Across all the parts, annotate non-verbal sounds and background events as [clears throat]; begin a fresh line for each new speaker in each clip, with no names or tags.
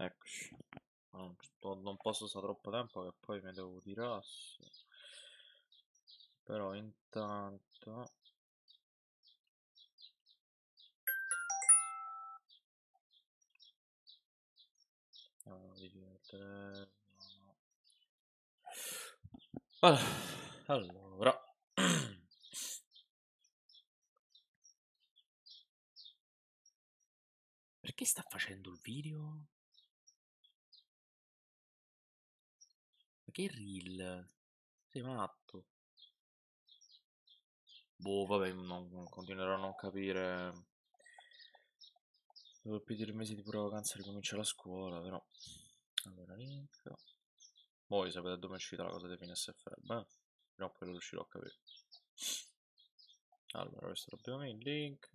Eccoci. Non, non posso stare troppo tempo che poi mi devo tirare. Però intanto... Allora, [clears throat] perché sta facendo il video? Ma che reel? Sei matto? Boh, vabbè, non, continuerò a non capire. Dopo più di tre mesi di pura vacanza ricomincia la scuola, però. Allora, link. Voi sapete dove è uscita la cosa di FineSFR, beh? Prima o poi lo riuscirò a capire. Allora, questo dobbiamo il link.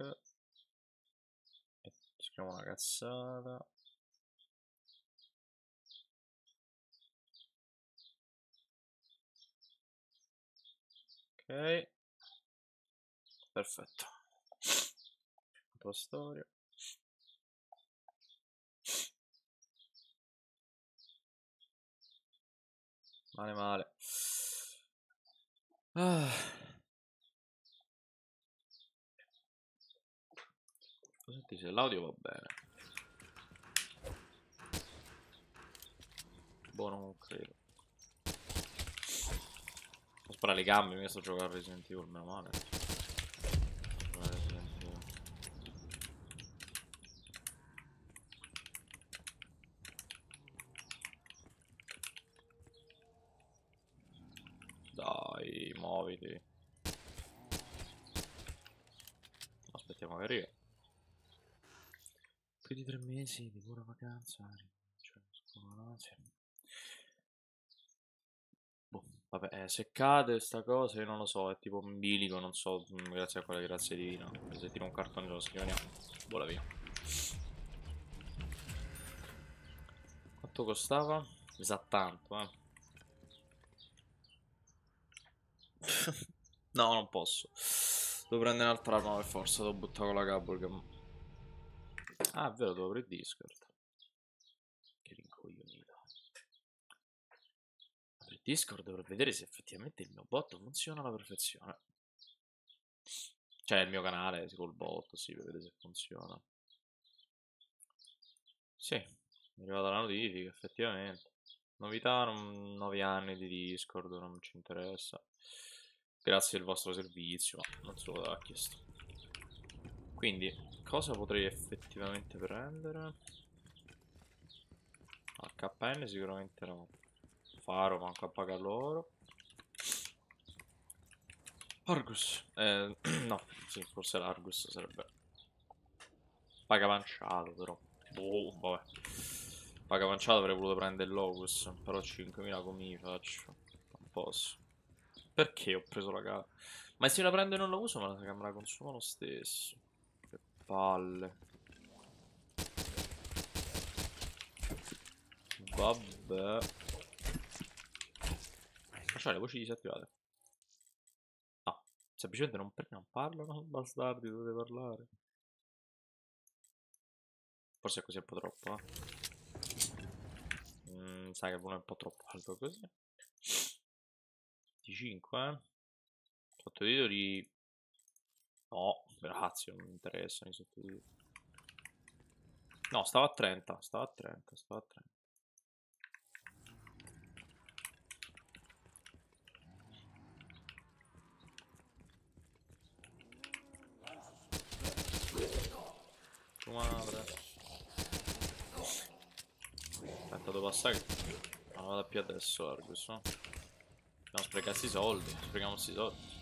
E scriviamo una cazzata. Ok. Perfetto. Storia. Male male. Ah. Senti se l'audio va bene. Boh, non credo. Ho sparato le gambe, mi sto giocando a Resident Evil, meno male. muoviti. Aspettiamo che arriva. Più di tre mesi di pura vacanza. Cioè, scuola, vabbè, eh, se cade sta cosa io non lo so, è tipo un bilico, non so, mm, grazie a quella grazia divina. Se tiro un cartone lo scriviamo. Vola via. Quanto costava? Mi sa tanto, eh. [laughs] no, non posso. Devo prendere un'altra arma per forza, devo buttare con la Gaburgam. Ah, è vero, devo aprire Discord. Che rincoglionito. Apri Discord per vedere se effettivamente il mio bot funziona alla perfezione. Cioè, il mio canale col bot, sì, per vedere se funziona. Sì, mi è arrivata la notifica, effettivamente. Novità, 9 anni di Discord, non ci interessa. Grazie del vostro servizio, non se lo aveva chiesto. Quindi, cosa potrei effettivamente prendere? HPN sicuramente no. Faro manco a pagare loro. Argus. Eh, [clears throat] no, sì, forse l'Argus sarebbe. Paga panciato però. Boh, vabbè. Paga panciato avrei voluto prendere il Locus. Però 5.000 come faccio? Non posso. Perché ho preso la gara? Ma se la prendo e non la uso, me la, me la consumo lo stesso. Che palle. Vabbè. Lasciare le voci disattivate. Ah, semplicemente non, non parlano, [laughs] bastardi, dovete parlare. Forse è così un po' troppo, eh. Mm, sai che uno è un po' troppo alto così. 25 eh? sottotitoli no grazie non mi interessano i sottotitoli no stava a 30 stava a 30 stava a 30 tu madre devo passare non vado più adesso Argus no? No, sprecarsi i soldi, sprechiamo questi soldi.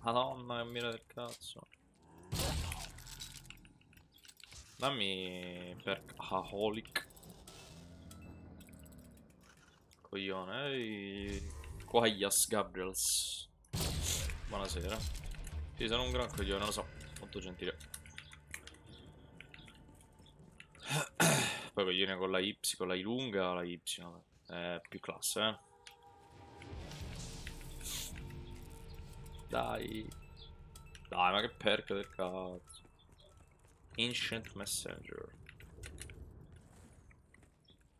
Madonna che mira del cazzo. Dammi per Aholic. Coglione, ehi. Quaglias Gabriels. Buonasera. Sì, sono un gran coglione, lo so. Molto gentile. Poi coglione con la Y, con la I lunga, la Y. È più classe, eh. Dai. Dai, ma che perk del cazzo. Ancient Messenger.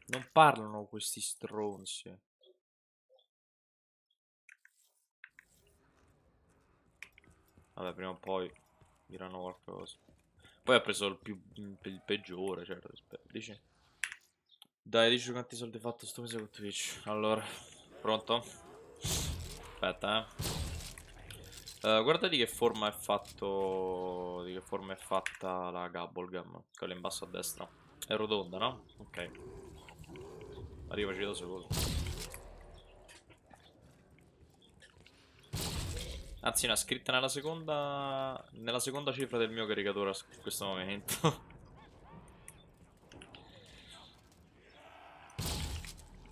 Non parlano questi stronzi. Vabbè, prima o poi diranno qualcosa. Poi ha preso il, più, il peggiore, certo, dici? Dai, dici quanti soldi hai fatto sto mese con Twitch. Allora, pronto? Aspetta, eh. Uh, guarda di che forma è fatto. Di che forma è fatta la Gabblegum. Quella in basso a destra. È rotonda, no? Ok. Arrivaci da solo. Anzi, è scritta nella seconda. Nella seconda cifra del mio caricatore in questo momento. [laughs]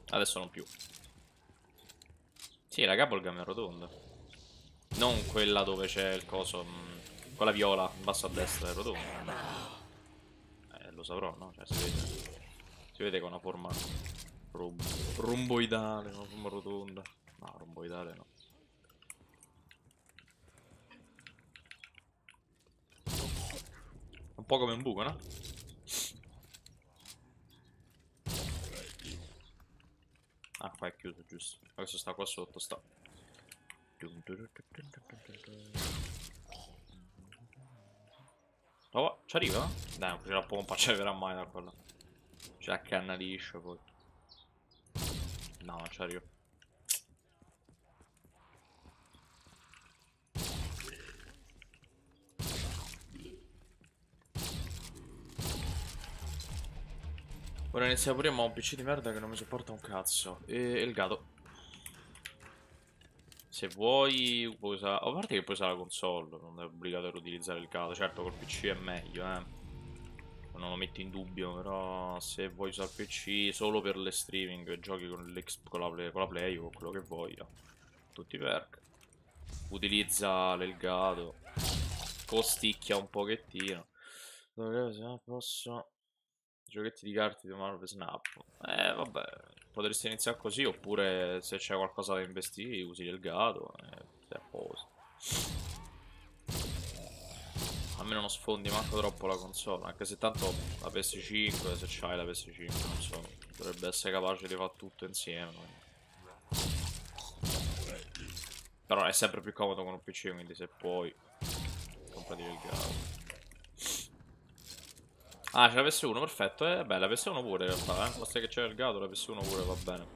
Adesso non più. Sì, la Gabblegum è rotonda. Non quella dove c'è il coso. Mm, quella viola in basso a destra è rotonda. Eh, lo saprò, no? Cioè, si vede. Si vede con una forma rom romboidale, una forma rotonda. No, romboidale no. Un po' come un buco, no? Ah, qua è chiuso, giusto. Questo sta qua sotto, sta. Oh, ci arriva? Dai, non la pompa ci arriverà mai da quella. Ci accanna liscio poi. No, non ci arriva. Ora iniziamo pure ho un PC di merda che non mi sopporta un cazzo. E, il gatto. Se vuoi puoi usare... A parte che puoi usare la console, non è obbligatorio utilizzare il gatto. Certo col PC è meglio, eh. Non lo metto in dubbio, però se vuoi usare PC solo per le streaming, giochi con, con, la, play, con la Play o quello che vuoi. Tutti i perk. Utilizza l'elgato. Costicchia un pochettino. Dove posso... Giochetti di carte di Marvel Snap. Eh, vabbè, potresti iniziare così, oppure se c'è qualcosa da investire, usi il gato e sei a. Almeno non sfondi manco troppo la console, anche se tanto la PS5, se c'hai la PS5, non so, dovrebbe essere capace di fare tutto insieme. Però è sempre più comodo con un PC, quindi se puoi, comprati il gato. Ah, c'è la PS1, perfetto. Eh, beh, la PS1 pure in realtà, eh. Basta che c'è il gato, la PS1 pure va bene.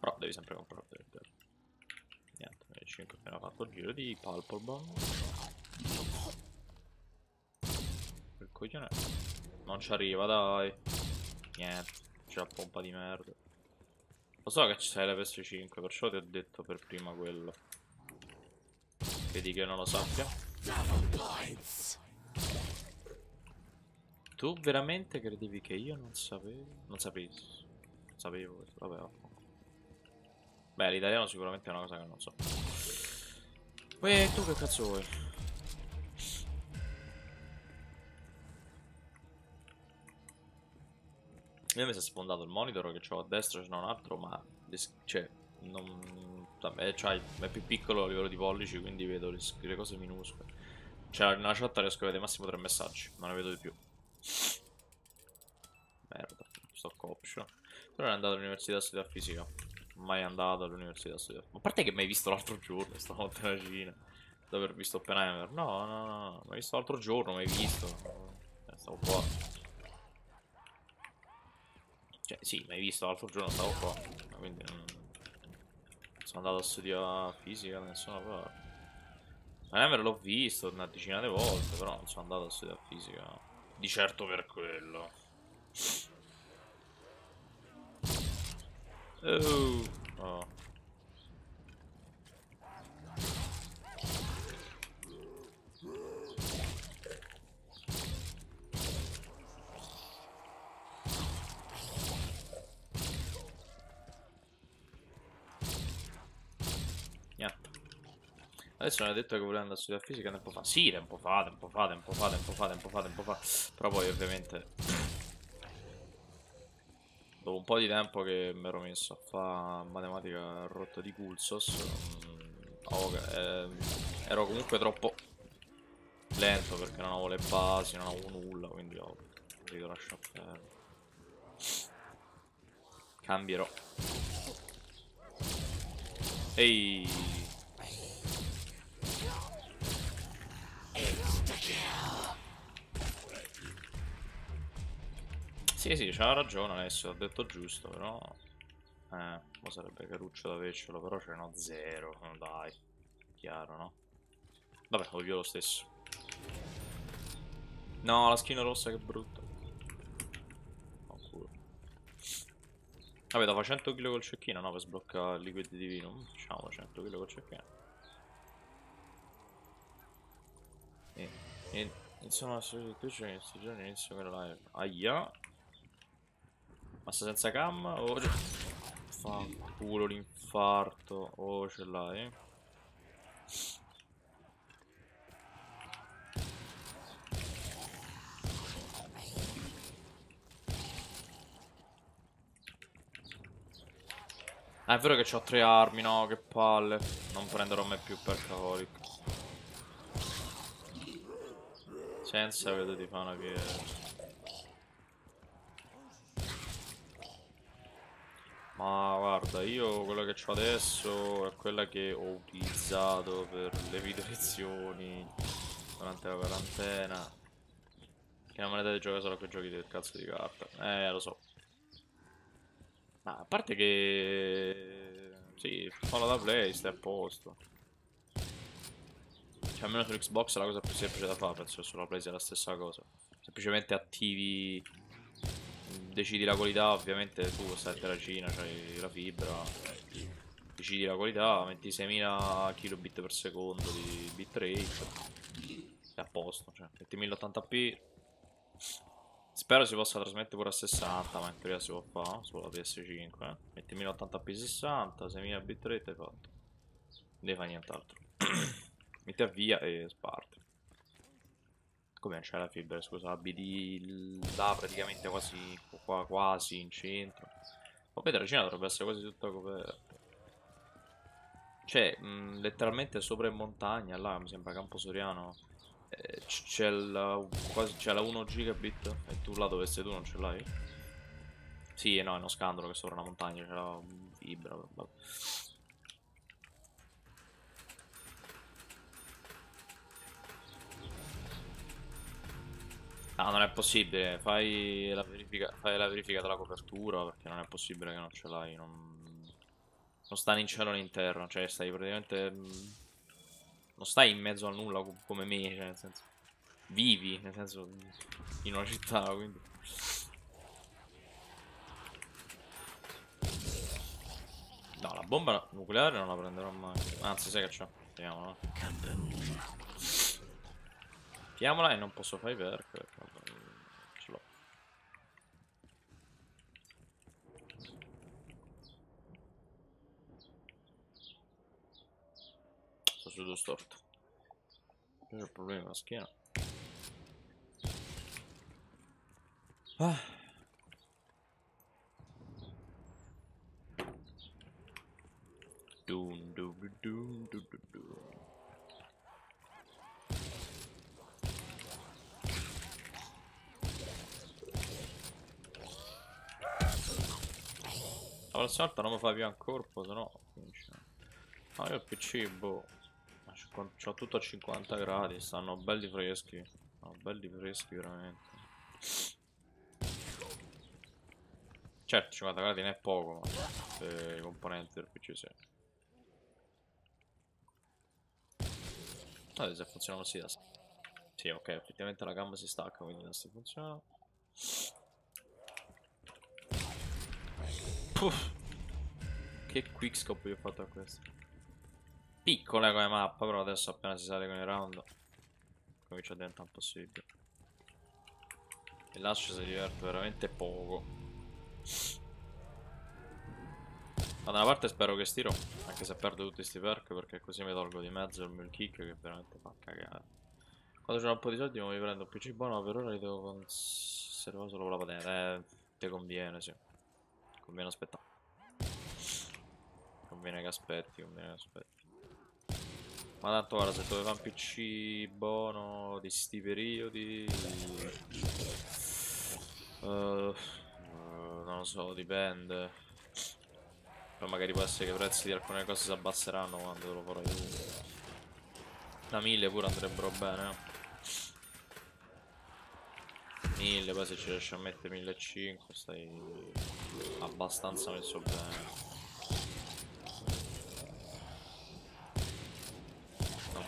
Però devi sempre comprare il gato. Niente, il 5 appena fatto il giro di Bomb. Il coglione. Non ci arriva, dai. Niente, c'è la pompa di merda. Lo so che c'è la PS5, perciò ti ho detto per prima quello. Credi che non lo sappia? Tu veramente credevi che io non sapevo? Non sapevo. Sapevo, vabbè. Beh, l'italiano sicuramente è una cosa che non so. Uè, tu che cazzo vuoi? Io mi si è sfondato il monitor che ho a destra, c'è un altro, ma... Cioè, non vabbè, cioè, è più piccolo a livello di pollici, quindi vedo le, cose minuscole. Cioè, nella chat riesco a vedere massimo tre messaggi, ma non ne vedo di più. Merda, stock option. Però è andato all'università a studiare fisica. Mai andato all'università a studiare. Ma a parte che mi hai visto l'altro giorno, stanotte la [laughs] Cina. Dopo aver visto Oppenheimer. No, no, no, mi hai visto l'altro giorno, mi hai visto. Eh, stavo qua. Cioè, sì, mi hai visto l'altro giorno, stavo qua. Quindi non... Sono andato a studiare fisica da nessuna parte. Me l'ho visto una decina di volte, però non sono andato a studiare fisica. Di certo per quello. Oh. oh. Adesso non è detto che voleva andare a studiare fisica tempo fa. Sì, tempo fa, tempo fa, tempo fa, tempo fa, tempo fa, tempo fa. Però poi ovviamente... Dopo un po' di tempo che mi ero messo a fare matematica rotta di Culsos, mm, oh, eh, ero comunque troppo lento perché non avevo le basi, non avevo nulla, quindi ho dovuto lasciare perdere. Cambierò. Ehi! Sì, sì, c'ha ragione adesso, ho detto giusto, però... Eh, ma sarebbe caruccio da avercelo, però ce n'ho zero, dai. Chiaro, no? Vabbè, voglio lo stesso. No, la skin rossa che brutta. Oh, culo. Vabbè, da fa 100 kg col cecchino, no? Per sbloccare il liquido divino. Facciamo 100 kg col cecchino. E, e, insomma, la sostituzione in questi giorni inizio con live. Aia. Massa senza cam o... Fa culo l'infarto. Oh, ce l'hai. Ah, è vero che ho tre armi, no? Che palle. Non prenderò mai più per Cavolic. Senza vedo di fare una piega. Ma guarda, io quella che ho adesso è quella che ho utilizzato per le video lezioni durante la quarantena. Che non me ne date giocare solo a quei giochi del cazzo di carta. Eh, lo so. Ma a parte che... Sì, fanno da play, stai a posto. Cioè, almeno su Xbox la cosa più semplice da fare, penso che sulla play sia la stessa cosa. Semplicemente attivi decidi la qualità, ovviamente tu stai a terracina, c'hai la fibra, decidi la qualità, metti 6000 kilobit per secondo di bitrate, è a posto, cioè metti 1080p, spero si possa trasmettere pure a 60, ma in teoria si può fare, sulla PS5, eh. metti 1080p 60, 6000 bitrate e fatto, non devi fare nient'altro, [clears throat] metti avvia e sparte. Come c'è la fibra, scusa, abiti là praticamente quasi, qua, quasi in centro. Poi la Cina dovrebbe essere quasi tutta coperta. Cioè, mh, letteralmente sopra in montagna, là mi sembra Campo Soriano. Eh, c'è la, la 1 gigabit e tu là dove sei tu non ce l'hai? Sì, no, è uno scandalo che sopra una montagna c'è la fibra. Vabbè. No, non è possibile. Fai la, verifica, fai la verifica della copertura perché non è possibile che non ce l'hai. Non... non stai in cielo né in terra. Cioè, stai praticamente. Mm, non stai in mezzo a nulla come me. Cioè, nel senso. Vivi, nel senso. In una città, quindi. No, la bomba nucleare non la prenderò mai. Anzi, sai che c'ho. Vediamo, no? Mettiamola e non posso fare l'ho. Sto seduto storto. C'è il problema la schiena. Ah. Dun, dun, dun, dun, dun, dun. La prossima volta non mi fa più un corpo, se no finisce. Ah, io il PC, boh. C'ho tutto a 50 gradi, stanno belli freschi. No, belli freschi veramente. Certo, 50 gradi non è poco, ma se i componenti del PC sì. Guardate se funziona così da Sì, ok, effettivamente la gamba si stacca, quindi non si funziona. Puff. Che quickscope io ho fatto a questo. Piccola come mappa, però adesso appena si sale con il round comincia a diventare impossibile. E lascio si diverte veramente poco. Ma da una parte spero che stiro, anche se perdo tutti questi perk, perché così mi tolgo di mezzo il mule kick che veramente fa cagare. Quando c'ho un po' di soldi mi prendo un PC buono, ma per ora li devo conservare solo con la patente. Eh, ti conviene, sì. Conviene aspettare. Conviene che aspetti, conviene che aspetti. Ma tanto guarda, se doveva un PC buono di sti periodi... Uh, uh, non lo so, dipende. Però magari può essere che i prezzi di alcune cose si abbasseranno quando lo farai tu. Da 1000 pure andrebbero bene. 1000, poi se ci riesci a mettere 1500 stai abbastanza messo bene.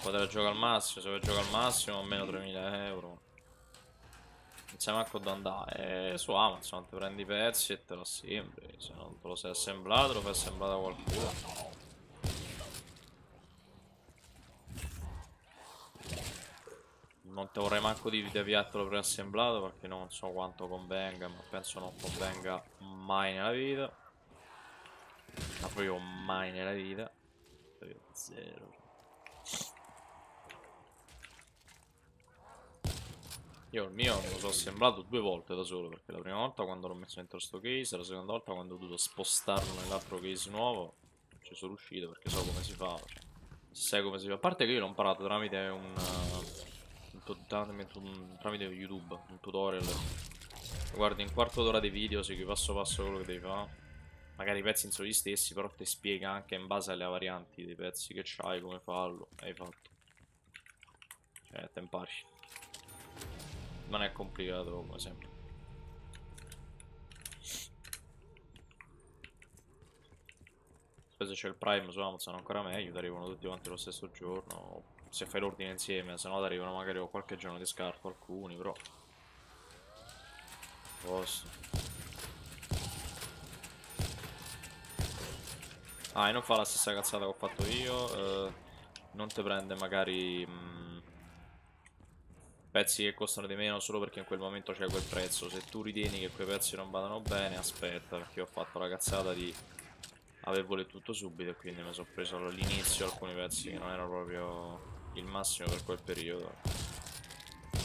potrei giocare al massimo, se vuoi giocare al massimo almeno 3000 euro. Non sai manco da andare. E su Amazon ti prendi i pezzi e te lo assembli. Se non te lo sei assemblato, lo fai assemblare da qualcuno. Non ti vorrei manco di deviartelo preassemblato perché non so quanto convenga, ma penso non convenga mai nella vita. Ma proprio mai nella vita. Zero. Io il mio lo sono assemblato due volte da solo, perché la prima volta quando l'ho messo dentro sto case, la seconda volta quando ho dovuto spostarlo nell'altro case nuovo, ci sono riuscito perché so come si fa. Cioè, sai come si fa. A parte che io l'ho imparato tramite un, uh, tramite, un, tramite YouTube, un tutorial. Guardi in quarto d'ora dei video, segui passo passo quello che devi fare. Magari i pezzi non sono gli stessi, però ti spiega anche in base alle varianti dei pezzi che c'hai, come farlo. Hai fatto. Cioè, te impari non è complicato come sempre. se c'è il Prime su Amazon ancora meglio, ti arrivano tutti quanti lo stesso giorno. Se fai l'ordine insieme, se no ti arrivano magari qualche giorno di scarto alcuni, però. Posso. Ah, e non fa la stessa cazzata che ho fatto io. Eh, non ti prende magari. Mh, mm, pezzi che costano di meno solo perché in quel momento c'è quel prezzo. Se tu ritieni che quei pezzi non vadano bene, aspetta, perché ho fatto la cazzata di aver voluto tutto subito e quindi mi sono preso all'inizio alcuni pezzi che non erano proprio il massimo per quel periodo.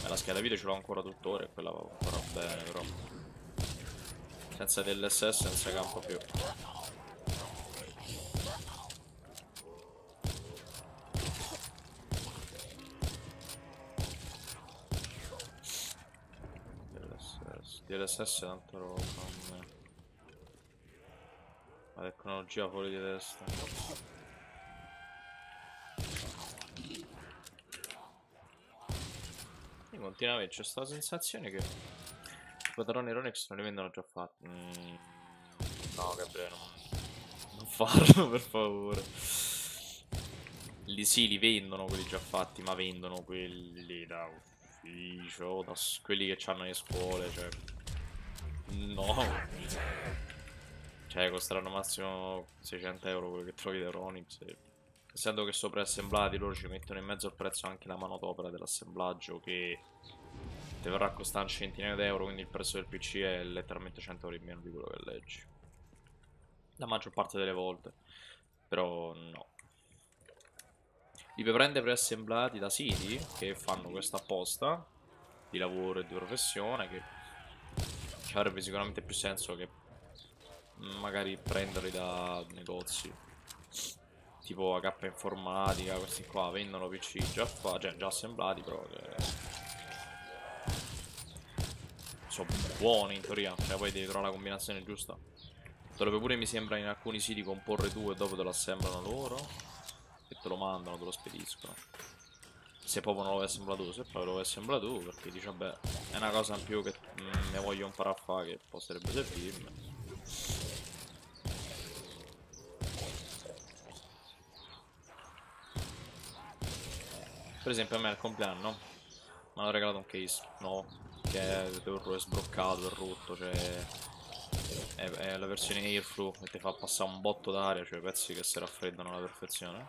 E la scheda video ce l'ho ancora tuttora e quella va ancora bene, però senza DLSS non si campa più. DLSS tanto roba con me. La tecnologia fuori di testa. Io continuamente c'è questa sensazione che i padroni Ronix non li vendono già fatti. Mm, no, Gabriele, non, non farlo per favore. Li sì, li vendono quelli già fatti, ma vendono quelli da ufficio, da quelli che hanno le scuole, cioè No. Cioè, costeranno massimo 600 euro quello che trovi da Ronix. Essendo che sopra assemblati loro ci mettono in mezzo al prezzo anche la manodopera dell'assemblaggio che ti verrà a costare un centinaio d'euro, quindi il prezzo del PC è letteralmente 100 euro in meno di quello che leggi. La maggior parte delle volte. Però no. Li puoi prendere preassemblati da siti che fanno questa apposta di lavoro e di professione che ci avrebbe sicuramente più senso che magari prenderli da negozi tipo HP informatica questi qua vendono PC già, fa, cioè, già assemblati però sono buoni in teoria cioè poi devi trovare la combinazione giusta dove pure mi sembra in alcuni siti comporre tu e dopo te lo assemblano loro e te lo mandano, te lo spediscono se proprio non lo vuoi assemblare tu, se proprio lo vuoi assemblare tu, perché dici vabbè, è una cosa in più che mm, ne voglio imparare a fare che potrebbe servirmi. Per esempio a me al compleanno mi hanno regalato un case nuovo, che è, è sbroccato, è rotto, cioè è, è la versione airflow e ti fa passare un botto d'aria, cioè pezzi che si raffreddano alla perfezione.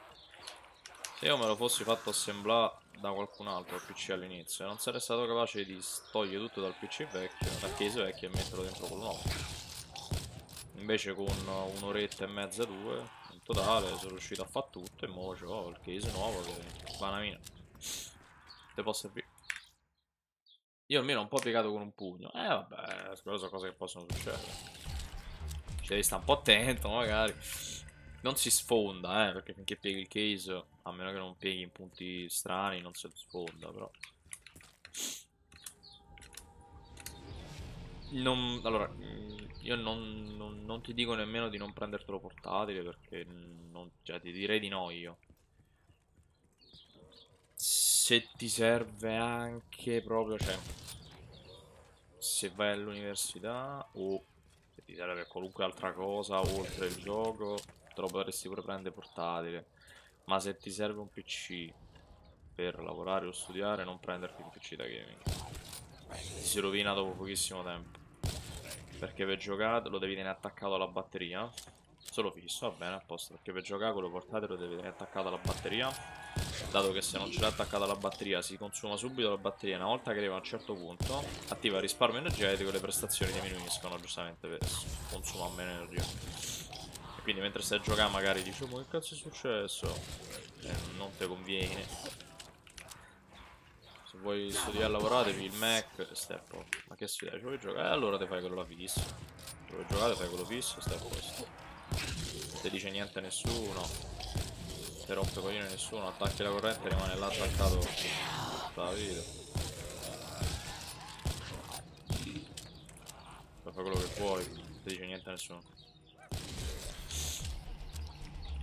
Se io me lo fossi fatto assemblare da qualcun altro al PC all'inizio non sarei stato capace di togliere tutto dal PC vecchio, dal case vecchio e metterlo dentro quello nuovo. Invece con un'oretta e mezza, due, in totale sono riuscito a fare tutto e mo ho il case nuovo che va una mina. Te può servire. Io almeno un po' piegato con un pugno. Eh vabbè, sono cose che possono succedere. Ci devi stare un po' attento magari. Non si sfonda, eh, perché finché pieghi il case, a meno che non pieghi in punti strani, non si sfonda, però. Non, allora, mm, io non, non, non, ti dico nemmeno di non prendertelo portatile perché non, cioè, ti direi di no io. Se ti serve anche proprio, cioè, se vai all'università o se ti serve qualunque altra cosa oltre il gioco, te lo potresti pure prendere portatile. Ma se ti serve un PC per lavorare o studiare, non prenderti un PC da gaming. Si rovina dopo pochissimo tempo. Perché per giocare lo devi tenere attaccato alla batteria. Solo fisso, va bene, a posto. Perché per giocare quello portatile lo devi tenere attaccato alla batteria. Dato che se non ce l'hai attaccata alla batteria si consuma subito la batteria. Una volta che arriva a un certo punto, attiva il risparmio energetico e le prestazioni diminuiscono giustamente per consuma meno energia. E quindi mentre stai a giocare magari dici, oh, ma che cazzo è successo? Eh, non ti conviene vuoi studiare devi il Mac step ma che studiare ci vuoi giocare? Eh, allora ti fai quello là fisso ci vuoi giocare fai quello fisso stai a posto non ti dice niente a nessuno ti rompe coglione nessuno attacchi la corrente rimane là attaccato la vita fare quello che vuoi non ti dice niente a nessuno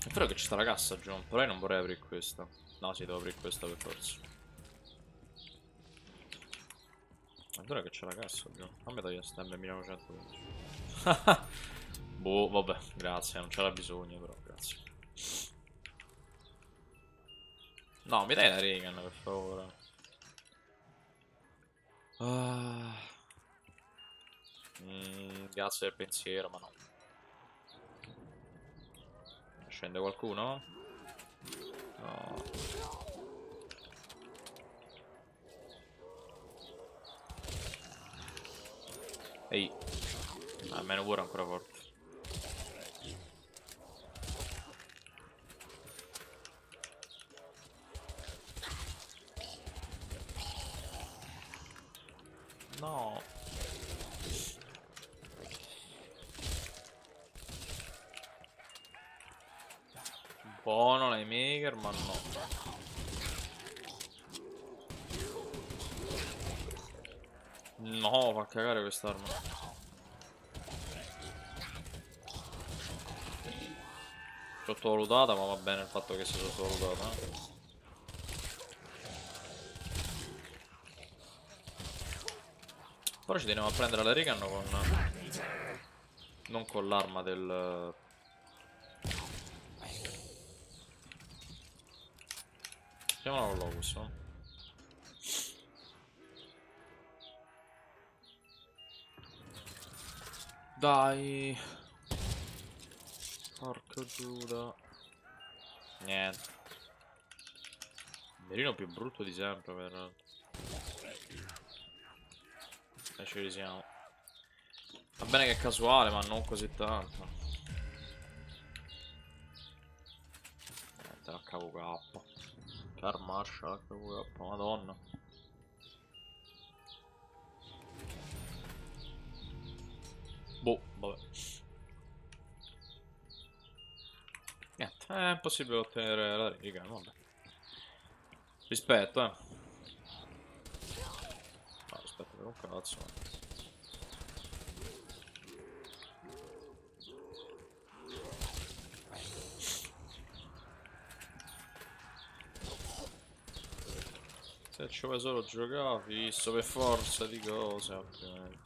è vero che ci sta la cassa John però io non vorrei aprire questa no si devo aprire questa per forza Allora che c'è la cassa giù. A me toglie stemma 1920. boh, vabbè, grazie, non c'era bisogno però, grazie. No, mi dai la Regan, per favore. Ah. Mm, grazie del pensiero, ma no. Scende qualcuno? No. Ehi. Almeno pure ancora forte. No. Buono l'Emaker, ma no. No, fa cagare quest'arma. Sottovalutata, ma va bene il fatto che sia sottovalutata. Però ci teniamo a prendere la Regan con... Non con l'arma del... Chiamala con Locus, no? Dai. Porco Giuda. Niente. Il mirino più brutto di sempre, per... E ci risiamo. Va bene che è casuale, ma non così tanto. Niente, HVK. Car Marshall, HVK, madonna. Boh, vabbè. Niente, è impossibile ottenere la riga, vabbè. Rispetto, eh. Un cazzo. Se ci vuoi solo giocare, fisso per forza di cose, ovviamente.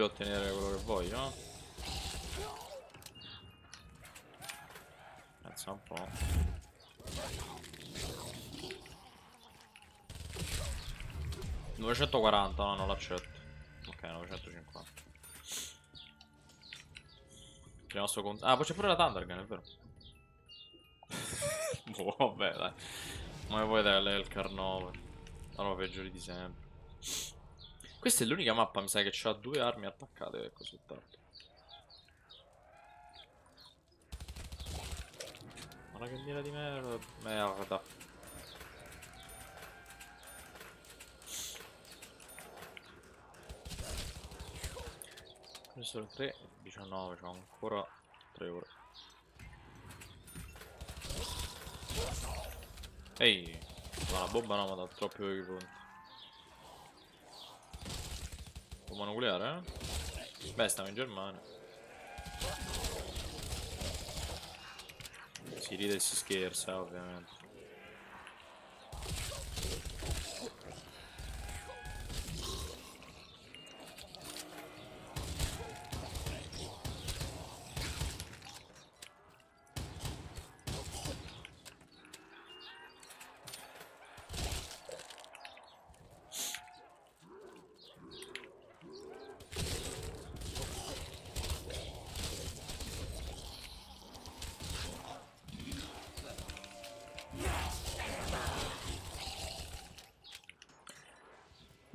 Possibile ottenere quello che voglio, no? Pensa un po'. ...940, no, non l'accetto. Ok, 950. Rimasto con... Ah, poi c'è pure la Thundergun, è vero. [laughs] boh, vabbè, dai. Ma vuoi dare il Carnove? Allora, peggiori di sempre. Questa è l'unica mappa, mi sa, che ha due armi attaccate così tanto. Una candiera di merda. Merda. Questo il 3, 19, c'ho ancora 3 ore. Ehi, ma la bomba no, ma dà troppi punti. Bomba nucleare, eh? Beh, stiamo in Germania. Si ride e si scherza, ovviamente.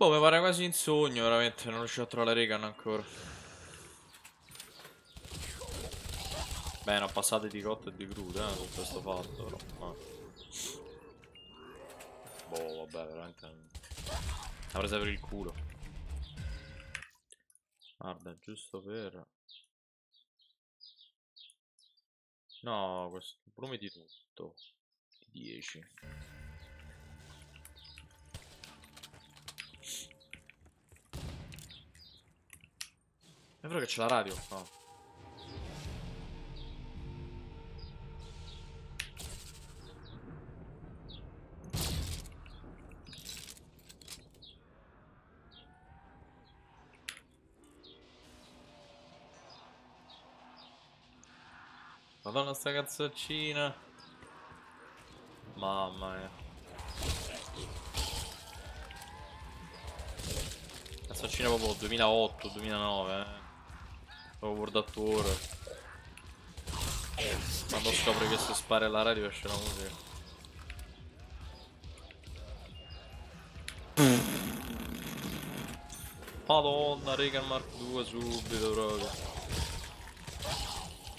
Boh, mi pare quasi in sogno, veramente. Non riuscito a trovare la Regan ancora. Beh, ne ho passate di cotto e di crudo, eh, su questo fatto, però. Ah. Boh, vabbè, veramente... L'ha presa per il culo. Guarda, giusto per... No, questo... Prometi tutto. 10. È vero che c'è la radio? No. Madonna sta cazzoccina Mamma mia Cazzoccina proprio 2008-2009 eh At War. Quando scopri che se spara la radio esce la musica. Madonna, Regan Mark 2 subito proprio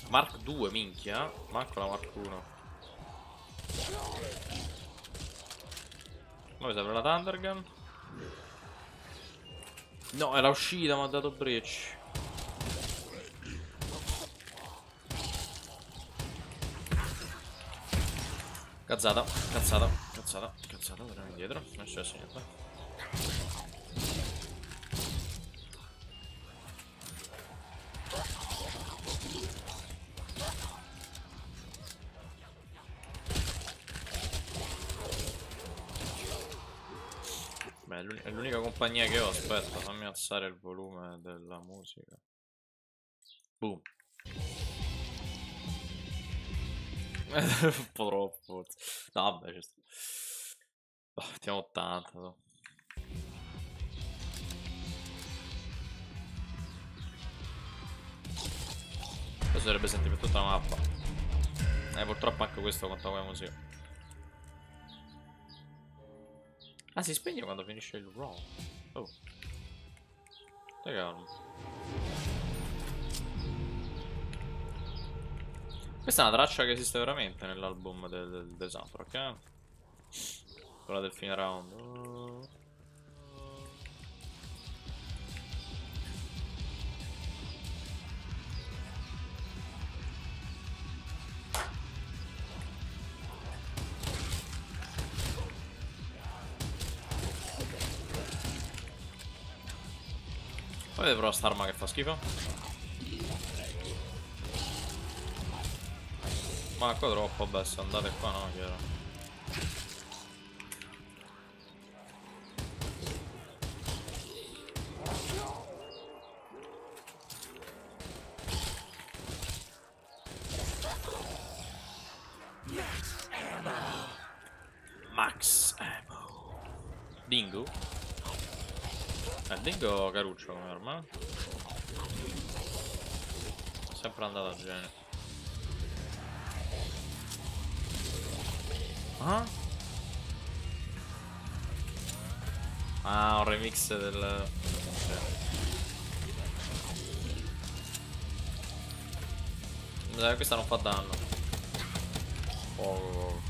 Mark 2, minchia. Manco la Mark 1 Poi serve la Thundergun? No, era uscita, mi ha dato brecci Cazzata, cazzata, cazzata, cazzata, torniamo indietro, non c'è niente. Beh, è l'unica compagnia che ho, aspetta, fammi alzare il volume della musica. Boom. [laughs] troppo forse. No, vabbè, ci sta. Oh, mettiamo 80. No. Questo sarebbe sempre per tutta la mappa. Eh, purtroppo anche questo conta come musica. Ah, si spegne quando finisce il roll. Oh. Stai Questa è una traccia che esiste veramente nell'album del, del, del soundtrack, eh? Quella del fine round. Poi devo provare sta arma che fa schifo. Ma qua troppo, basso, andate qua no, chiaro. Max Ammo Dingo? Eh, Dingo caruccio come arma Sempre andata a genere Ah? Ah, un remix del... Mi sa che questa non fa danno. Oh.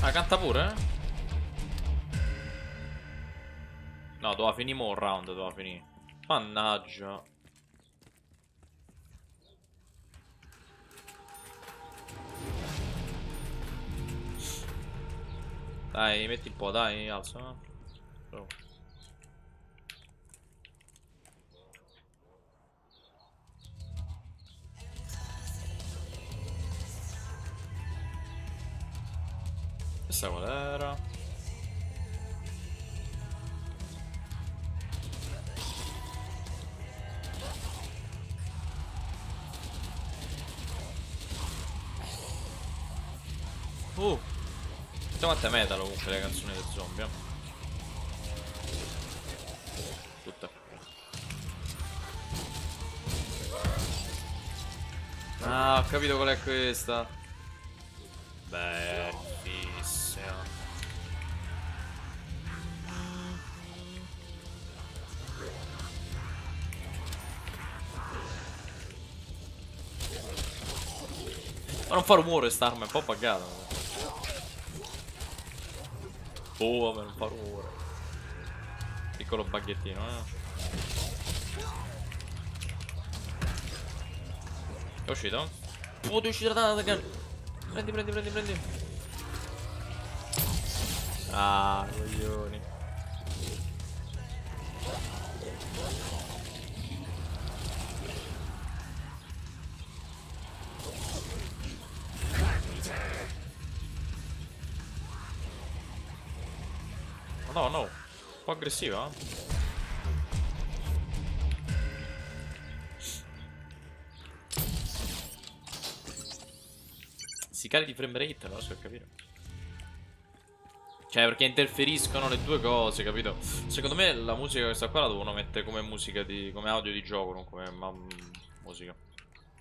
Ah, canta pure? eh? Doveva finire un round, doveva finire. Mannaggia. Dai, metti un po', dai, alza. Oh. Questa qual era? Tutte quante metal comunque le canzoni del zombie. eh. Tutte. Ah, ho capito qual è questa. Bellissima. Ma non fa rumore sta arma, è un po' buggata. Oh, vabbè, non fa rumore. Piccolo baghettino, eh. È uscito? Oh, devi uscire da da Prendi, prendi, prendi, prendi. Ah, coglioni. Aggressiva. Si carica di frame rate, non riesco a capire. Cioè, perché interferiscono le due cose, capito? Secondo me la musica questa qua la devono mettere come musica di. come audio di gioco, non come ma, mm, musica.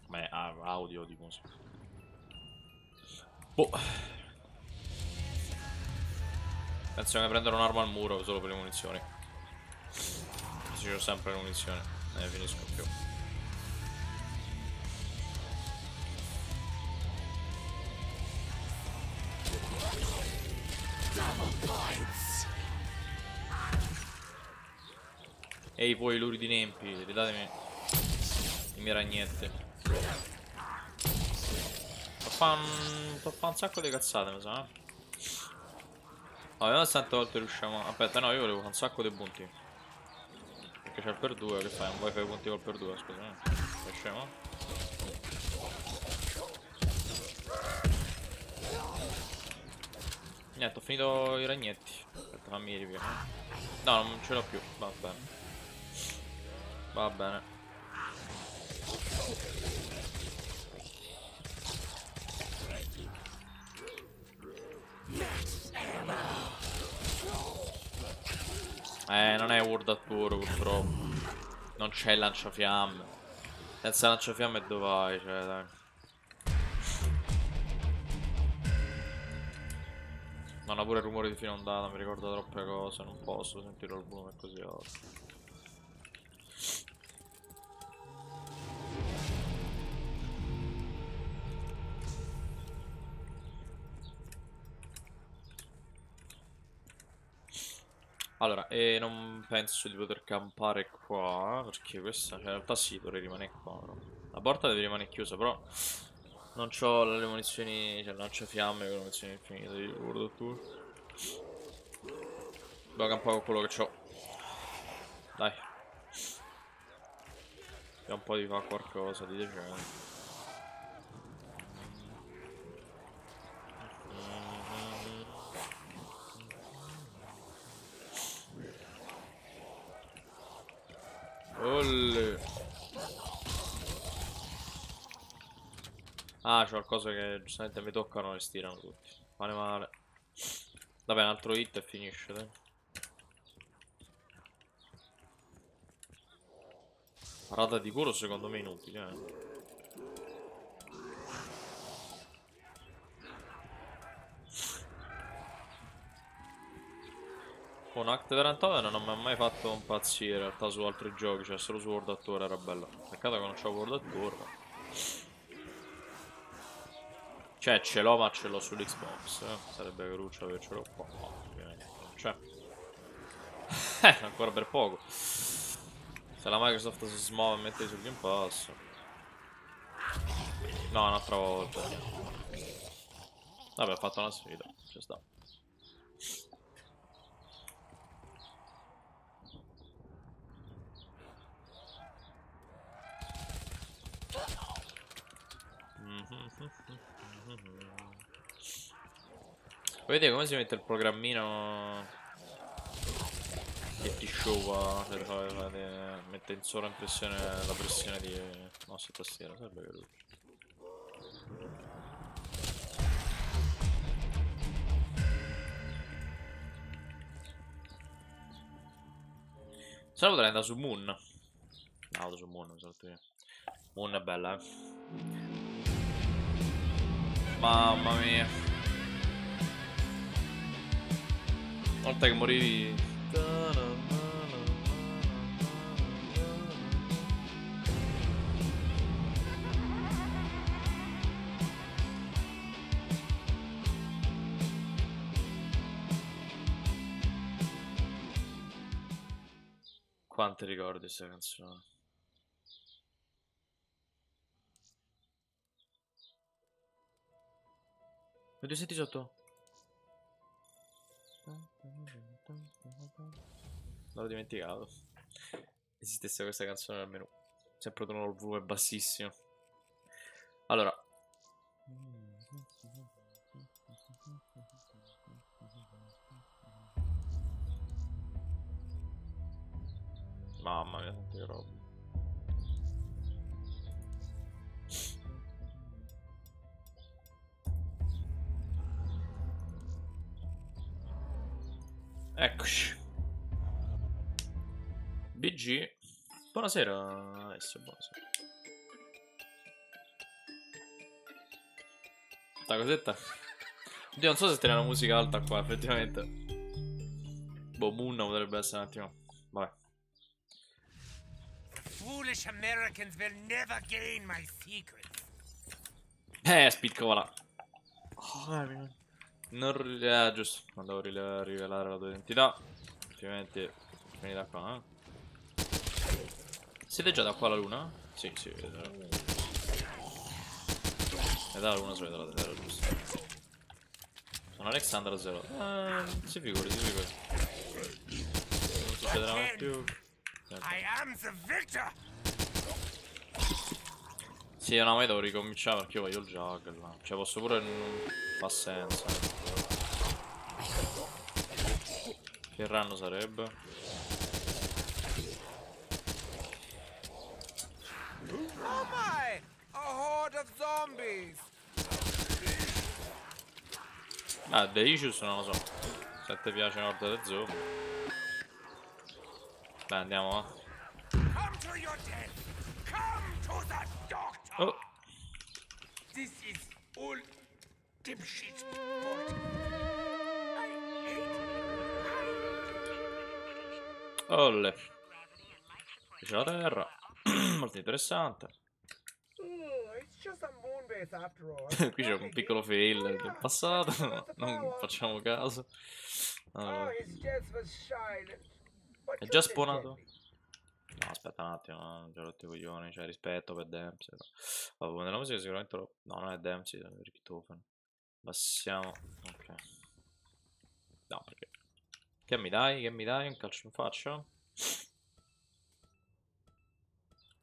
Come ah, audio di musica. Boh. Penso che prendere un'arma al muro solo per le munizioni. Così ho sempre le munizioni. Ne finisco più. Ehi voi luridi nempi, ridatemi i miei ragnetti. Sto fa un... fa un sacco di cazzate, mi sa. eh. No, vediamo se tante volte riusciamo. Aspetta, no, io volevo un sacco di punti. Perché c'è il per 2, che fai? Non vuoi fare i punti col per 2, scusa. Eh? Sei scemo? Niente, ho finito i ragnetti. Aspetta, fammi ripieno. No, non ce l'ho più. Va bene. Va bene. Eh, non è World at War purtroppo. Non c'è il lanciafiamme. Senza lanciafiamme dove vai, cioè, dai. Non ha pure il rumore di fine ondata, mi ricorda troppe cose, non posso sentire il volume così alto. Allora, e non penso di poter campare qua, perché questa, cioè in realtà sì, dovrei rimanere qua, però. La porta deve rimanere chiusa, però non ho le munizioni, cioè lanciafiamme con le munizioni infinite di World of Tour. Devo campare con quello che ho. Dai. Vediamo un po' di fare qualcosa di decente. Olle. Ah, c'è qualcosa che giustamente mi toccano e stirano tutti. Male male. Vabbè, un altro hit e finisce, dai. Parata di culo secondo me inutile, eh. Con Act 49 non mi ha mai fatto impazzire in realtà su altri giochi, cioè solo su World Tour era bello. Peccato che non c'ho World Tour. Cioè ce l'ho ma ce l'ho sull'Xbox, eh. sarebbe caruccio avercelo qua, no, ovviamente non c'è. [laughs] eh, ancora per poco. Se la Microsoft si smuove e mette sul Game Pass. No, un'altra volta. Vabbè, ho fatto una sfida, ci sta. Vedete come si mette il programmino che ti fa, mette in sovraimpressione la pressione di mouse e tastiera, sarebbe venuto. Se no potrei andare su Moon. No, su Moon, Moon è bella, eh. Mamma mia. Una volta che morivi... Quante ricordi questa canzone? Mi due senti sotto? L'ho dimenticato. Esistesse questa canzone nel menu. Sempre con il volume bassissimo. Allora. Mamma mia, tante robe. Buonasera, adesso buonasera. La cosetta. Oddio, non so se tenere la musica alta qua, effettivamente. Boh, Moon potrebbe essere un attimo. Vabbè. Foolish Americans will never gain my secrets. Eh, spiccola. Oh, non eh, giusto, andavo a rivelare la tua identità. Ovviamente vieni da qua. Eh? Siete già da qua la luna? Sì, sì, vedo. E dalla luna solita la terra, giusto. Sono Alexandra Zero. Eh, si figuri, si figuri. Non succederà mai più. Sì, no, ma io devo ricominciare perché io voglio il juggle. Cioè, posso pure non fa senso. Che run sarebbe? Oh my! A horde of zombies! Ah, Issues non lo so. Se ti piace Horde of Zombie. Dai, andiamo va. Oh. This is all dipshit Olle. Qui c'è la terra. [clears throat] Molto interessante. [laughs] Qui c'è un piccolo fail del passato. non facciamo caso. Allora. È già spawnato? No, aspetta un attimo, non c'è rotto i coglioni, cioè rispetto per Dempsey. Vabbè, nella musica sicuramente lo... No, non è Dempsey, è Richtofen. Passiamo... Ok. No, perché... Che mi dai? Che mi dai? Un calcio in faccia?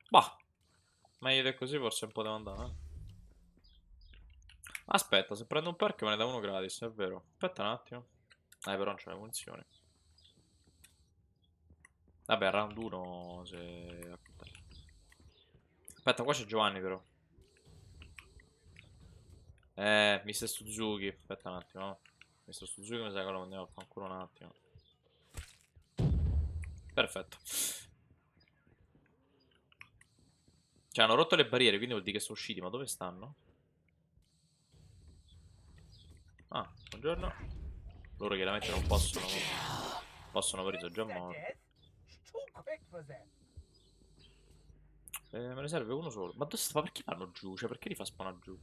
Bah! Meglio di così forse un po' devo andare, eh? Aspetta, se prendo un perk me ne dà uno gratis, è vero. Aspetta un attimo. Eh, però non c'è le munizioni. Vabbè, round 1 se... Aspetta, qua c'è Giovanni però. Eh, Mr. Suzuki. Aspetta un attimo. no. Mr. Suzuki mi sa che lo andiamo a fare ancora un attimo. Perfetto. Cioè, hanno rotto le barriere, quindi vuol dire che sono usciti. Ma dove stanno? Ah, buongiorno. Loro chiaramente non possono. Possono già morti.
Too quick for them.
Eh, me ne serve uno solo. Ma dove sta? Ma perché vanno giù? Cioè, perché li fa spawnare giù?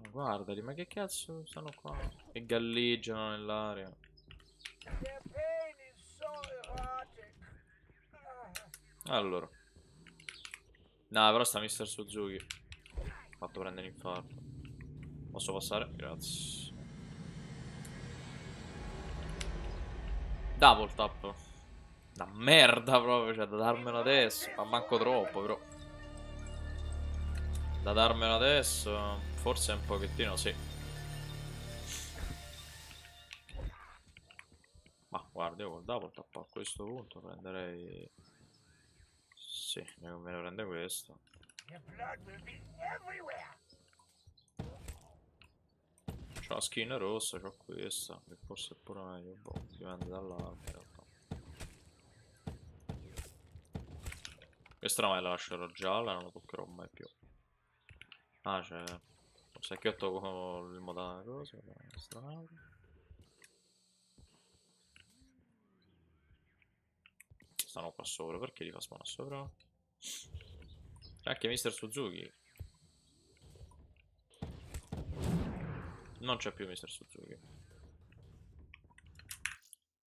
Ma guardali, ma che cazzo stanno qua? Che galleggiano nell'area.
Erotic. Ah.
Allora. No, però sta Mr. Suzuki. Fatto prendere infarto. Posso passare? Grazie. Double tap. Una merda proprio, cioè da darmelo adesso. Ma manco troppo, però. Da darmelo adesso, forse un pochettino sì. Ma guarda, io col double tap a questo punto prenderei... Sì, mi conviene prendere questo. C'ho la skin rossa, c'ho questa, che forse è pure meglio, boh, dipende dall'arma in realtà. Questa ormai la lascerò gialla, non la toccherò mai più. Ah, c'è... Un secchiotto con il moda cosa, strano. Stanno qua sopra, perché li fa spawnare sopra? Anche Mr. Suzuki. Non c'è più Mr. Suzuki.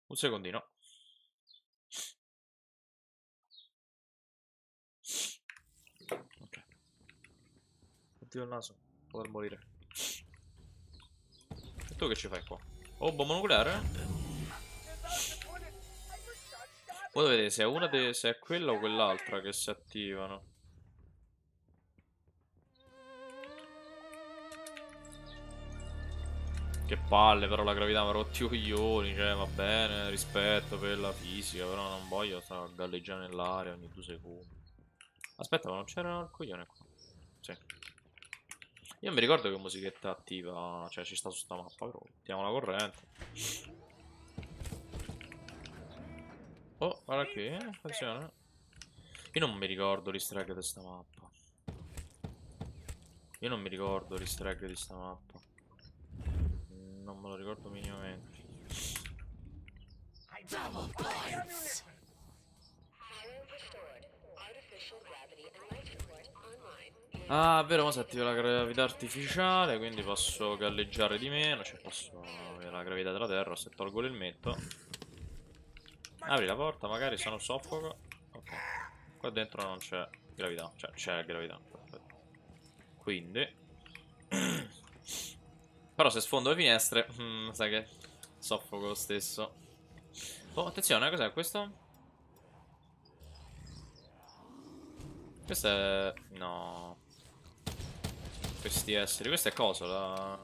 Un secondino. Ok. Oddio il naso. Poter morire. E tu che ci fai qua? Oh, bomba nucleare? Voi vedete se è una de- se è quella o quell'altra che si attivano. Che palle, però la gravità mi rotti i coglioni, cioè va bene, rispetto per la fisica, però non voglio galleggiare nell'aria ogni due secondi. Aspetta, ma non c'era il coglione qua? Sì. Io mi ricordo che musichetta attiva, cioè ci sta su sta mappa, però mettiamo la corrente. Oh, guarda qui, eh, attenzione. Io non mi ricordo l'easter egg di sta mappa. Io non mi ricordo l'easter egg di sta mappa. Non me lo ricordo minimamente.
Double points.
Ah, vero, ma si attiva la gravità artificiale, quindi posso galleggiare di meno, cioè posso avere la gravità della terra se tolgo l'elmetto. Apri la porta, magari sono soffoco. Ok. Qua dentro non c'è gravità, cioè c'è gravità. Perfetto. Quindi... [clears throat] Però se sfondo le finestre, mm, sai che soffoco lo stesso. Oh, attenzione, cos'è questo? Questo è... No. Questi esseri. Questo è cosa? La...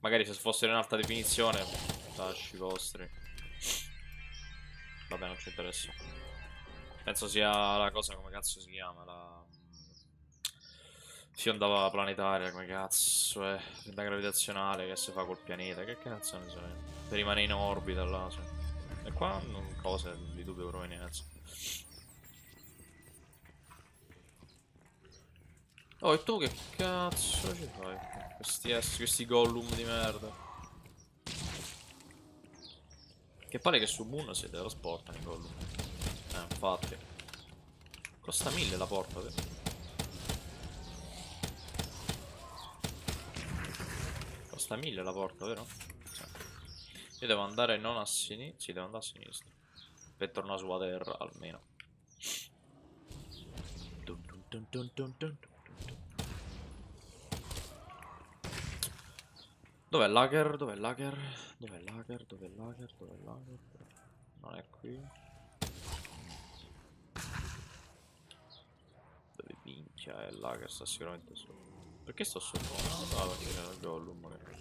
Magari se fossero in alta definizione. Lasci vostri. Vabbè, non ci interessa. Penso sia la cosa come cazzo si chiama. La... Fionda planetaria, come cazzo è? Fionda gravitazionale che si fa col pianeta. Che cazzo ne so? Per rimanere in orbita là. cioè. E qua non cose di dubbia provenienza. Oh, e tu che cazzo ci fai? Questi questi gollum di merda. Che pare che su Moon si trasportano i gollum. Eh, infatti. Costa mille la porta, vero? Costa mille la porta, vero? Sì. Io devo andare non a sinistra. Sì, devo andare a sinistra. Per tornare sulla terra, almeno. Dun dun dun dun dun dun Dov'è l'hacker? Dov'è l'hacker? Dov'è l'hacker? Dov'è l'hacker? Dov'è l'hacker? Non è qui. Dove minchia è l'hacker? Sta sicuramente su. Perché sto sotto? Ah, perché era il Gollum magari.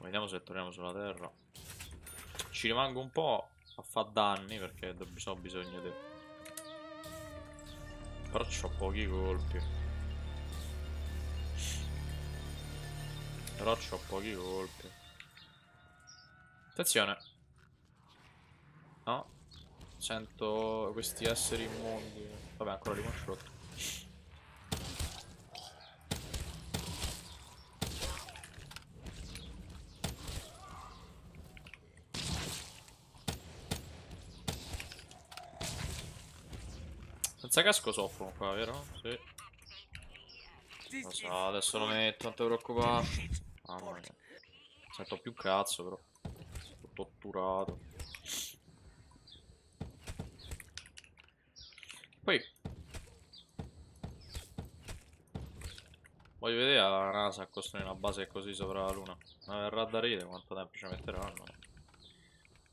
Vediamo se torniamo sulla terra. Ci rimango un po' a fare danni perché ho bisogno di... Però ho pochi colpi. Però ho pochi colpi. Attenzione. No. Sento questi esseri immondi. Vabbè, ancora li conosciuto. Senza casco soffrono qua, vero? Sì. Lo so, adesso lo metto, non ti preoccupare. Mamma mia. Sento più cazzo però. Sono torturato. Poi Voglio vedere la NASA a costruire una base così sopra la luna. Ma verrà da ridere quanto tempo ci metteranno.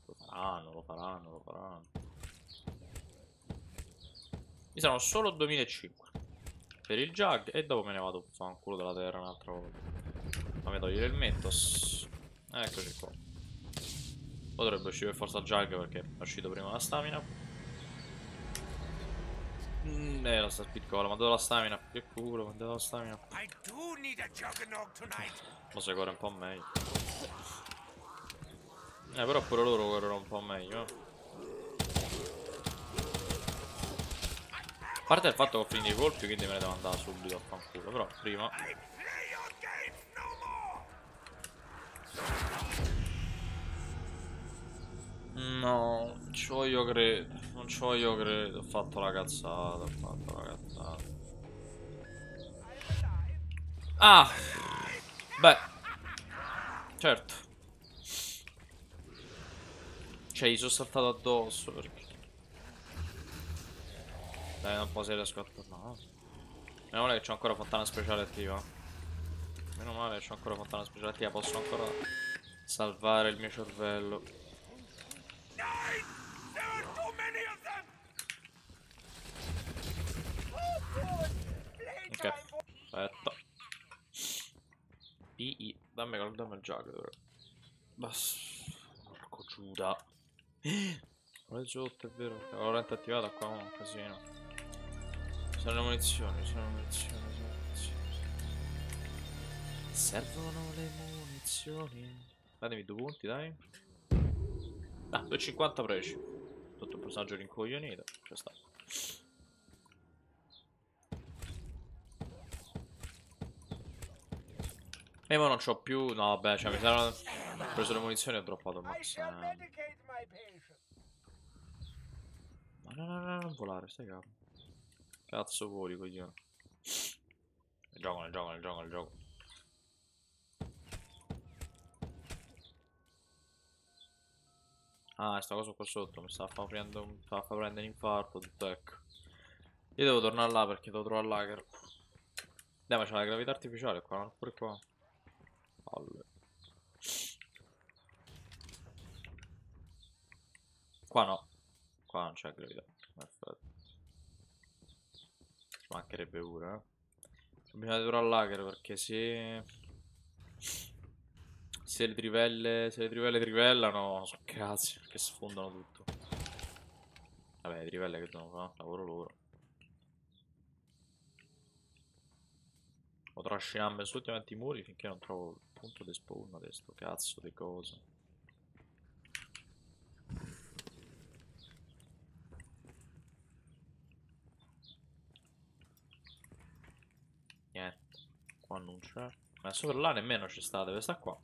Lo faranno, lo faranno, lo faranno. Mi saranno solo 2005 per il jug e dopo me ne vado a un culo della terra un'altra volta. Fammi togliere il mentos. Eccoci qua. Potrebbe uscire per forza jug perché è uscito prima la stamina. Mm, eh, la sta spiccola, ma dove la stamina? Che culo, ma dove la stamina? Mo se corre un po' meglio. Eh, però pure loro corrono un po' meglio. eh. Parte il fatto che ho finito i colpi, quindi me ne devo andare subito a fanculo. Però prima.
No
non ci voglio credere. Non ci voglio credere. Ho fatto la cazzata. Ho fatto la cazzata. Ah! Beh. Certo. Cioè, gli sono saltato addosso perché. Dai, un po' se riesco a tornare. Meno male che c'ho ancora fontana speciale attiva. Meno male che c'ho ancora fontana speciale attiva. Posso ancora salvare il mio cervello. Ok, aspetta. I, dammi, dammi il jug. Basta. Porco Giuda. [gasps] Guarda sotto, è vero. L'avevo lenta attivata qua, un casino. Sono le munizioni, sono le munizioni, sono le munizioni. Servono le munizioni. Datemi due punti, dai. Ah, 250 preci. Tutto un personaggio rincoglionito. Ci sta. E ma non c'ho più. No, vabbè, cioè mi saranno. Ho preso le munizioni e ho droppato max. Ma no, no, no, non volare, stai calmo. Cazzo voli, coglione. Nel gioco, nel gioco, nel gioco. Ah, sta cosa qua sotto mi sta fa prendere un, sta fa prendere un infarto, detto ecco. Io devo tornare là perché devo trovare l'hacker. Dai, ma c'è la gravità artificiale qua, no? Pure qua. Palle. Qua no. Qua non c'è gravità. Perfetto. Mancherebbe pure, eh. Bisogna trovare l'hacker perché se... Se le trivelle... Se le trivelle trivellano, sono cazzi, che sfondano tutto. Vabbè, le trivelle che devono fare? Lavoro loro. Ho trascinarmi su davanti i muri finché non trovo il punto di spawn di sto cazzo di cosa. Niente, qua non c'è. Ma sopra là nemmeno c'è sta, deve sta qua.